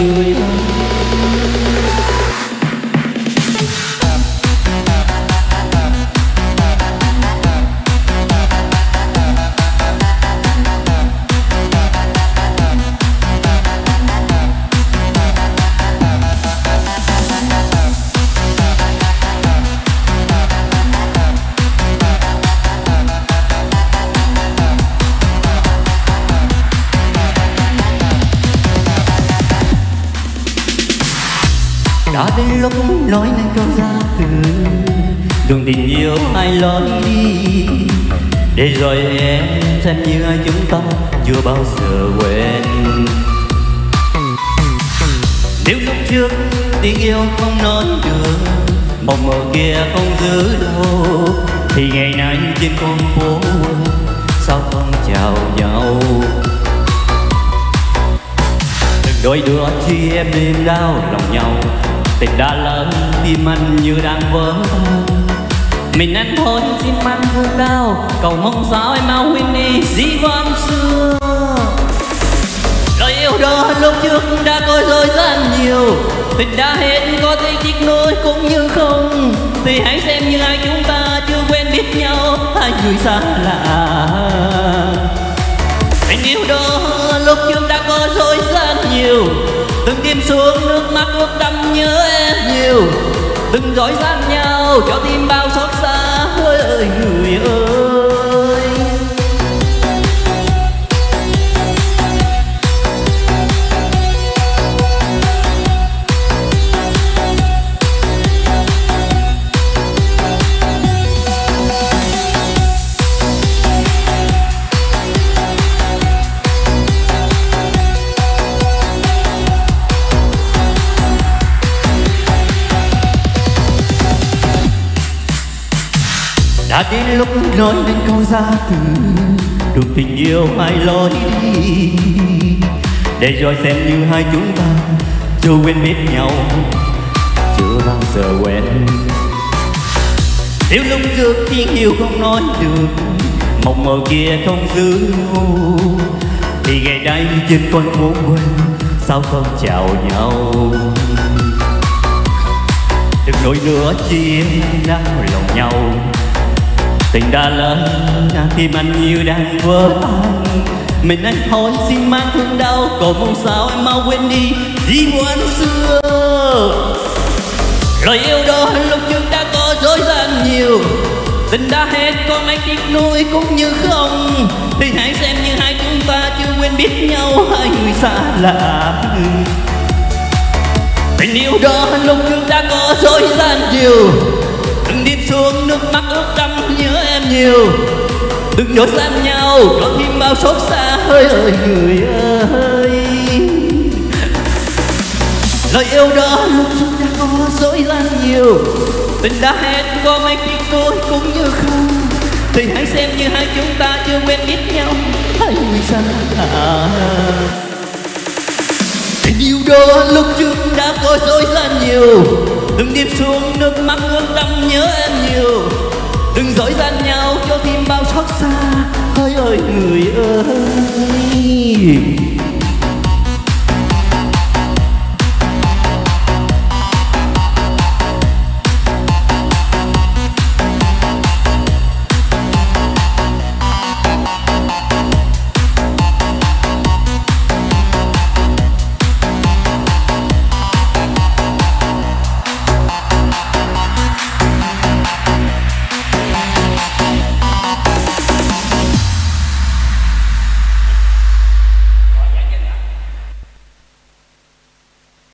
you. Đã đến lúc nói nên câu ra từ đường tình yêu ai lối đi. Để rồi em xem như ai chúng ta chưa bao giờ quên. Nếu lúc trước tình yêu không nói được, mộng mơ kia không giữ đâu, thì ngày nay trên con phố sao không chào nhau? Đừng đôi đứa chi em đêm đau lòng nhau tình đã lỡ tim anh như đang vỡ mình anh thôi, xin mang thương đau cầu mong sao em mau quên đi dĩ vãng xưa. Lời yêu đó lúc trước đã có dối gian nhiều. Tình đã hết có thể tiếc nuối cũng như không. Thì hãy xem như hai chúng ta chưa quen biết nhau hai người xa lạ. Tình yêu đó lúc trước đã có dối gian nhiều từng tim xuống nước mắt ướt đẫm nhớ em nhiều. Từng dõi gian nhau cho tim bao xót đã đến lúc nói nên câu ra từ được tình yêu hai lối đi. Để rồi xem như hai chúng ta chưa quên biết nhau, chưa bao giờ quên. nếu lúc trước tiếng yêu không nói được, mộng mơ kia không giữ, thì ngày nay trên con phố quên sao không chào nhau? Đừng nỗi nữa chia đau lòng nhau tình đã lớn tim anh như đang vỡ tan mình anh thôi, xin mang thương đau, cầu mong sao em mau quên đi đi ngoan xưa. Lời yêu đó lúc trước đã có dối gian nhiều, tình đã hết còn anh tiếc nuối cũng như không. Thì hãy xem như hai chúng ta chưa quên biết nhau hai người xa lạ. Tình yêu đó lúc trước đã có dối gian nhiều, từng đi xuống nước mắt ướt đẫm nhiều. Đừng đổi xa nhau, có thêm bao xót xa hơi ơi người ơi. Lời yêu đó lúc chúng đã có dối gian nhiều. Tình đã hết có mấy khi tôi cũng như không. Thì hãy xem như hai chúng ta chưa quen biết nhau. Hãy người xa thả. tình yêu đó lúc chúng đã có dối gian nhiều. Đừng đêm xuống nước mắt ướt đẫm nhớ em nhiều đừng dối gian nhau cho tim bao xót xa. Ơi ơi người ơi.